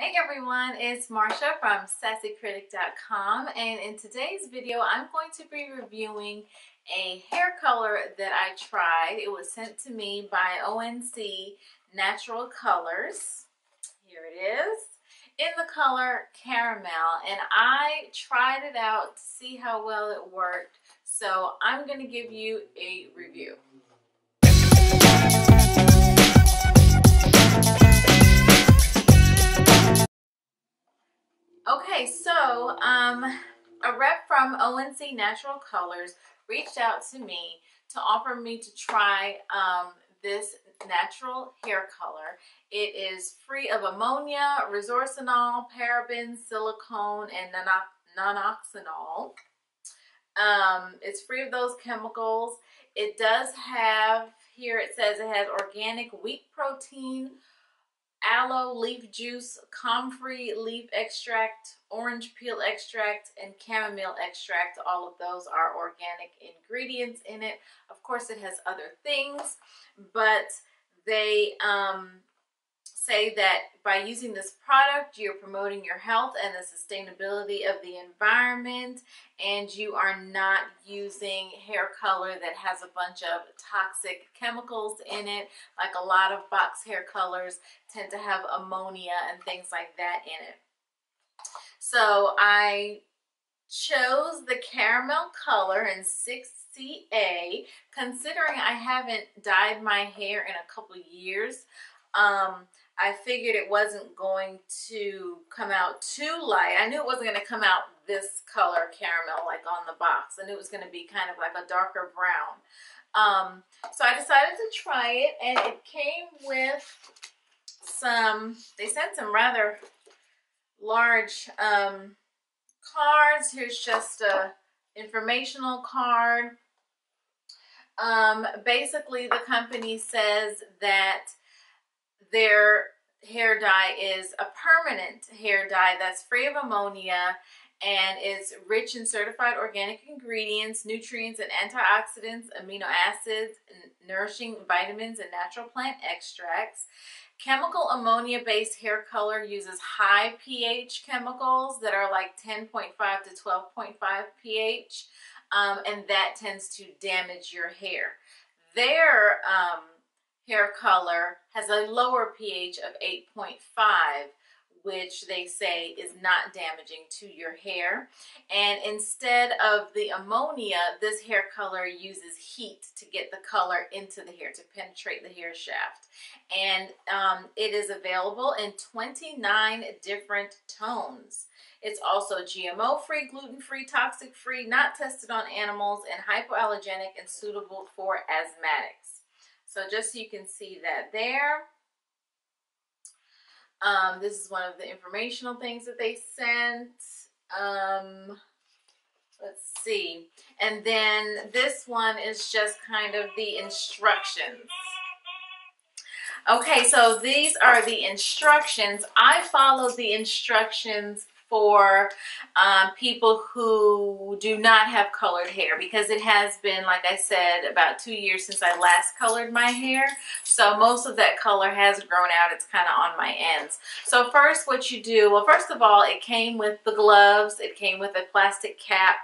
Hey everyone, it's Marsha from sassycritic.com and in today's video I'm going to be reviewing a hair color that I tried. It was sent to me by ONC Natural Colors. Here it is in the color caramel and I tried it out to see how well it worked so I'm going to give you a review. So um, a rep from ONC Natural Colors reached out to me to offer me to try um, this natural hair color. It is free of ammonia, resorcinol, parabens, silicone, and nonoxynol. Um, it's free of those chemicals. It does have, here it says it has organic wheat protein, aloe leaf juice, comfrey leaf extract, orange peel extract, and chamomile extract. All of those are organic ingredients in it. Of course, it has other things, but they um, say that by using this product, you're promoting your health and the sustainability of the environment, and you are not using hair color that has a bunch of toxic chemicals in it, like a lot of box hair colors tend to have ammonia and things like that in it. So I chose the caramel color in 6CA, considering I haven't dyed my hair in a couple years. Um, I figured it wasn't going to come out too light. I knew it wasn't going to come out this color caramel like on the box. I knew it was going to be kind of like a darker brown. Um, so I decided to try it and it came with some, they sent some rather large um, cards. Here's just a informational card. Um, basically, the company says that their hair dye is a permanent hair dye that's free of ammonia and it's rich in certified organic ingredients, nutrients, and antioxidants, amino acids, nourishing vitamins, and natural plant extracts. Chemical ammonia-based hair color uses high pH chemicals that are like 10.5 to 12.5 pH, um, and that tends to damage your hair. Their um, hair color has a lower pH of 8.5 which they say is not damaging to your hair. And instead of the ammonia, this hair color uses heat to get the color into the hair, to penetrate the hair shaft. And um, it is available in 29 different tones. It's also GMO-free, gluten-free, toxic-free, not tested on animals, and hypoallergenic and suitable for asthmatics. So just so you can see that there. Um, this is one of the informational things that they sent. Um, let's see. And then this one is just kind of the instructions. Okay, so these are the instructions. I followed the instructions for um, people who do not have colored hair because it has been, like I said, about two years since I last colored my hair. So most of that color has grown out. It's kind of on my ends. So first what you do, well, first of all, it came with the gloves. It came with a plastic cap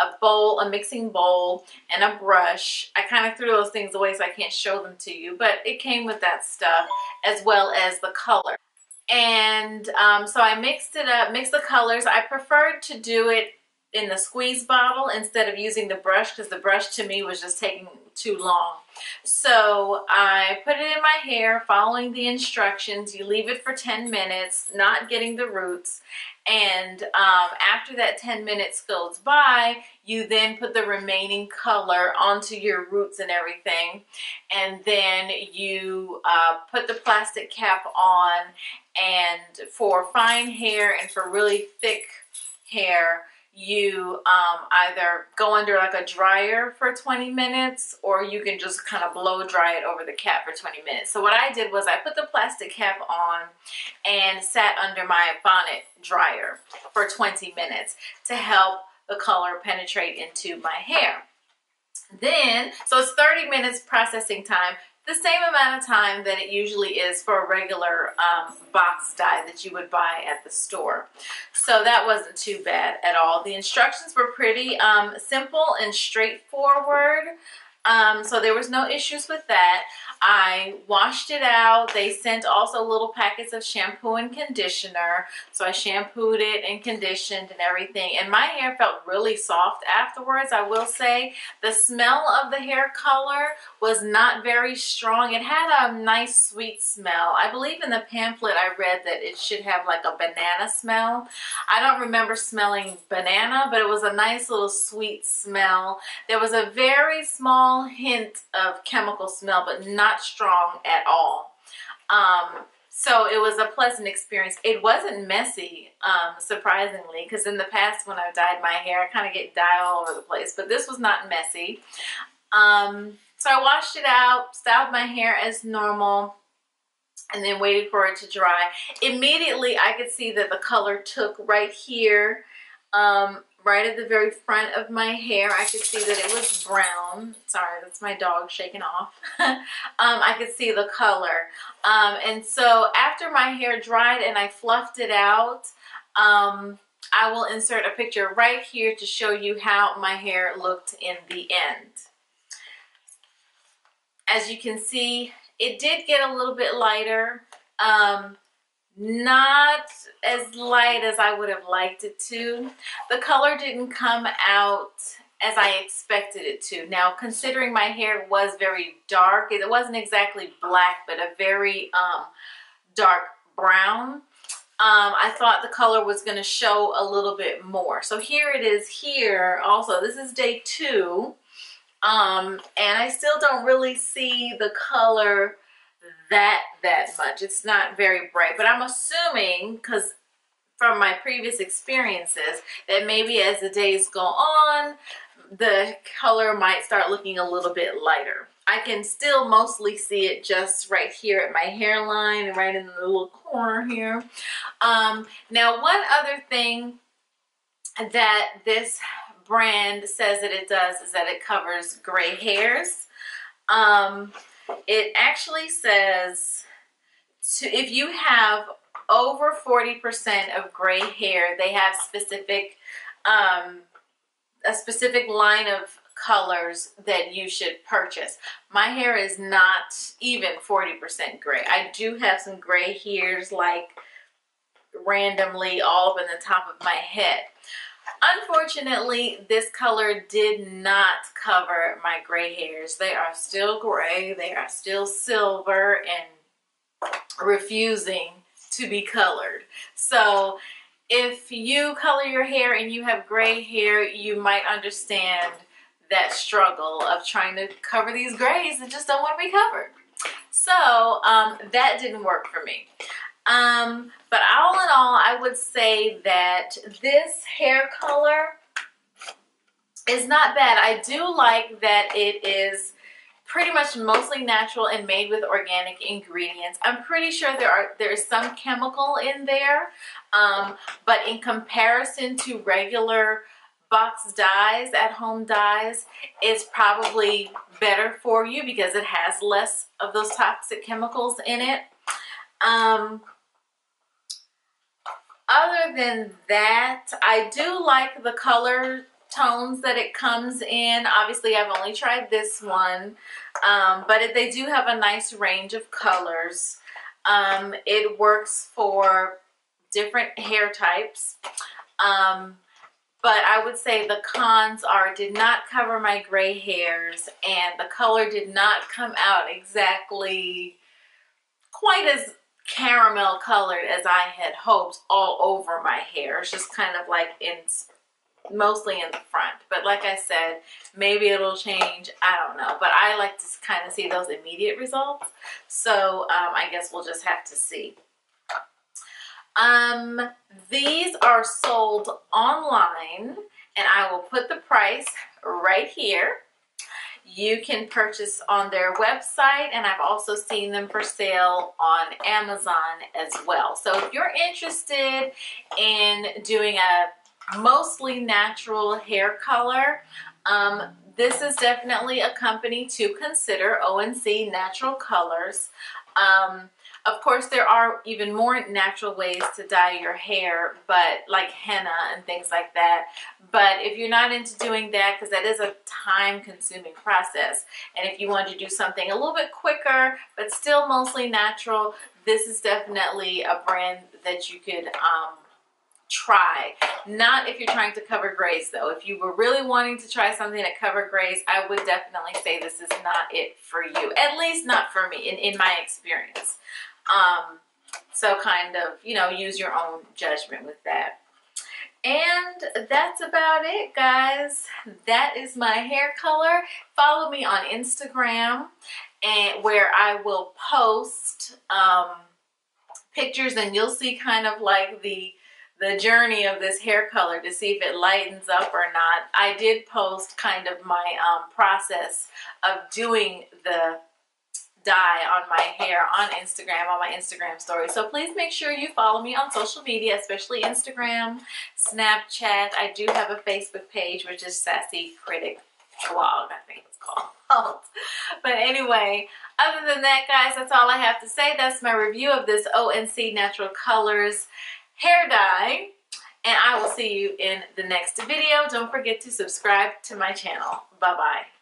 a bowl, a mixing bowl, and a brush. I kind of threw those things away so I can't show them to you, but it came with that stuff as well as the color and um, so I mixed it up, mixed the colors. I preferred to do it in the squeeze bottle instead of using the brush because the brush to me was just taking too long. So I put it in my hair following the instructions. You leave it for 10 minutes, not getting the roots. And um, after that 10 minutes goes by, you then put the remaining color onto your roots and everything. And then you uh, put the plastic cap on. And for fine hair and for really thick hair, you um, either go under like a dryer for 20 minutes or you can just kind of blow dry it over the cap for 20 minutes. So what I did was I put the plastic cap on and sat under my bonnet dryer for 20 minutes to help the color penetrate into my hair. Then, so it's 30 minutes processing time. The same amount of time that it usually is for a regular um, box dye that you would buy at the store. So that wasn't too bad at all. The instructions were pretty um, simple and straightforward. Um, so there was no issues with that. I washed it out. They sent also little packets of shampoo and conditioner. So I shampooed it and conditioned and everything. And my hair felt really soft afterwards, I will say. The smell of the hair color was not very strong. It had a nice sweet smell. I believe in the pamphlet I read that it should have like a banana smell. I don't remember smelling banana, but it was a nice little sweet smell. There was a very small hint of chemical smell, but not not strong at all. Um, so it was a pleasant experience. It wasn't messy, um, surprisingly, because in the past when I've dyed my hair, I kind of get dye all over the place. But this was not messy. Um, so I washed it out, styled my hair as normal, and then waited for it to dry. Immediately, I could see that the color took right here. Um, right at the very front of my hair. I could see that it was brown. Sorry, that's my dog shaking off. um, I could see the color. Um, and so after my hair dried and I fluffed it out, um, I will insert a picture right here to show you how my hair looked in the end. As you can see, it did get a little bit lighter. Um, not as light as I would have liked it to. The color didn't come out as I expected it to. Now, considering my hair was very dark, it wasn't exactly black, but a very um, dark brown. Um, I thought the color was going to show a little bit more. So here it is here also. This is day two. Um, and I still don't really see the color that that much. It's not very bright, but I'm assuming because from my previous experiences that maybe as the days go on, the color might start looking a little bit lighter. I can still mostly see it just right here at my hairline and right in the little corner here. Um, now, one other thing that this brand says that it does is that it covers gray hairs. Um, it actually says to, if you have over 40% of gray hair, they have specific, um, a specific line of colors that you should purchase. My hair is not even 40% gray. I do have some gray hairs like randomly all up in the top of my head. Unfortunately, this color did not cover my gray hairs. They are still gray. They are still silver and refusing to be colored. So if you color your hair and you have gray hair, you might understand that struggle of trying to cover these grays that just don't want to be covered. So um, that didn't work for me. Um, but all in all, I would say that this hair color is not bad. I do like that it is pretty much mostly natural and made with organic ingredients. I'm pretty sure there are there is some chemical in there, um, but in comparison to regular box dyes, at home dyes, it's probably better for you because it has less of those toxic chemicals in it. Um, other than that, I do like the color tones that it comes in. Obviously, I've only tried this one, um, but it, they do have a nice range of colors. Um, it works for different hair types. Um, but I would say the cons are did not cover my gray hairs and the color did not come out exactly quite as caramel colored as I had hoped all over my hair. It's just kind of like in mostly in the front. But like I said, maybe it'll change. I don't know. But I like to kind of see those immediate results. So um, I guess we'll just have to see. Um, these are sold online and I will put the price right here you can purchase on their website and I've also seen them for sale on Amazon as well. So if you're interested in doing a mostly natural hair color, um, this is definitely a company to consider, ONC Natural Colors. Um, of course, there are even more natural ways to dye your hair, but like henna and things like that. But if you're not into doing that, because that is a time-consuming process, and if you want to do something a little bit quicker, but still mostly natural, this is definitely a brand that you could um, try. Not if you're trying to cover grays though. If you were really wanting to try something that cover grays, I would definitely say this is not it for you. At least not for me in, in my experience. Um, so kind of, you know, use your own judgment with that. And that's about it, guys. That is my hair color. Follow me on Instagram and where I will post um, pictures and you'll see kind of like the the journey of this hair color to see if it lightens up or not. I did post kind of my um, process of doing the dye on my hair on Instagram, on my Instagram story. So please make sure you follow me on social media, especially Instagram, Snapchat. I do have a Facebook page, which is Sassy Critic Blog, I think it's called. But anyway, other than that, guys, that's all I have to say. That's my review of this ONC Natural Colors hair dye. And I will see you in the next video. Don't forget to subscribe to my channel. Bye-bye.